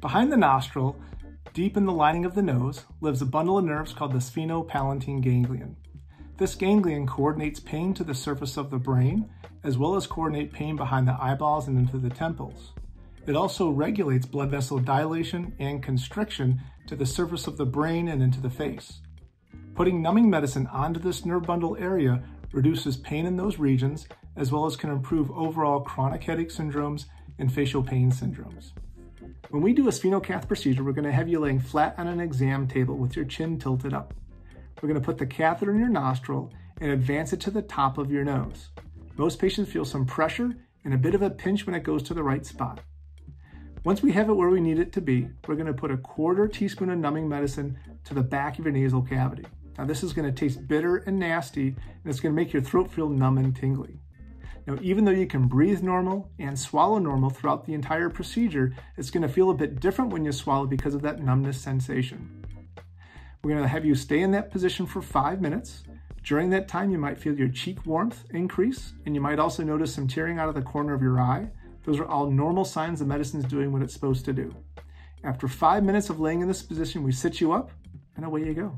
Behind the nostril, deep in the lining of the nose, lives a bundle of nerves called the sphenopalatine ganglion. This ganglion coordinates pain to the surface of the brain, as well as coordinate pain behind the eyeballs and into the temples. It also regulates blood vessel dilation and constriction to the surface of the brain and into the face. Putting numbing medicine onto this nerve bundle area reduces pain in those regions, as well as can improve overall chronic headache syndromes and facial pain syndromes. When we do a sphenocath procedure, we're gonna have you laying flat on an exam table with your chin tilted up. We're gonna put the catheter in your nostril and advance it to the top of your nose. Most patients feel some pressure and a bit of a pinch when it goes to the right spot. Once we have it where we need it to be, we're gonna put a quarter teaspoon of numbing medicine to the back of your nasal cavity. Now this is gonna taste bitter and nasty, and it's gonna make your throat feel numb and tingly. Now, even though you can breathe normal and swallow normal throughout the entire procedure, it's gonna feel a bit different when you swallow because of that numbness sensation. We're gonna have you stay in that position for five minutes. During that time, you might feel your cheek warmth increase, and you might also notice some tearing out of the corner of your eye. Those are all normal signs the medicine's doing what it's supposed to do. After five minutes of laying in this position, we sit you up, and away you go.